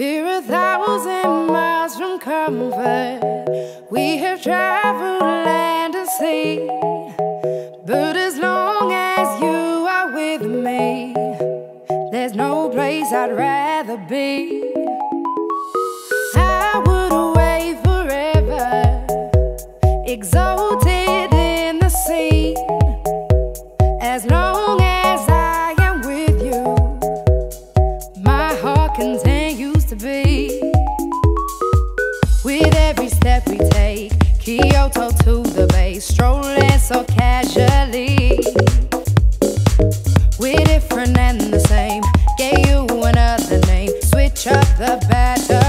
We're a thousand miles from comfort. We have traveled land and sea. But as long as you are with me, there's no place I'd rather be. I would away forever, exalted in the sea. As long as I am with you, my heart contains. every step we take. Kyoto to the bay, strolling so casually. We're different and the same. Gave you another name. Switch up the battle.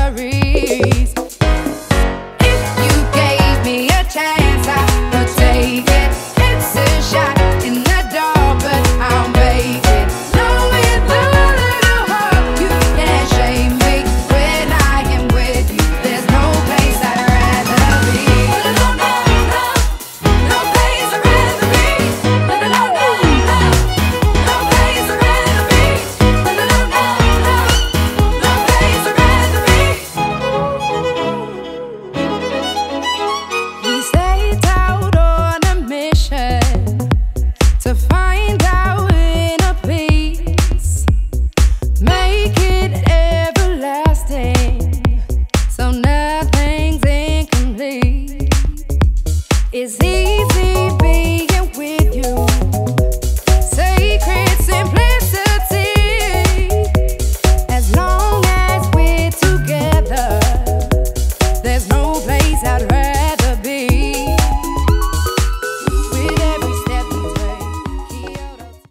is easy.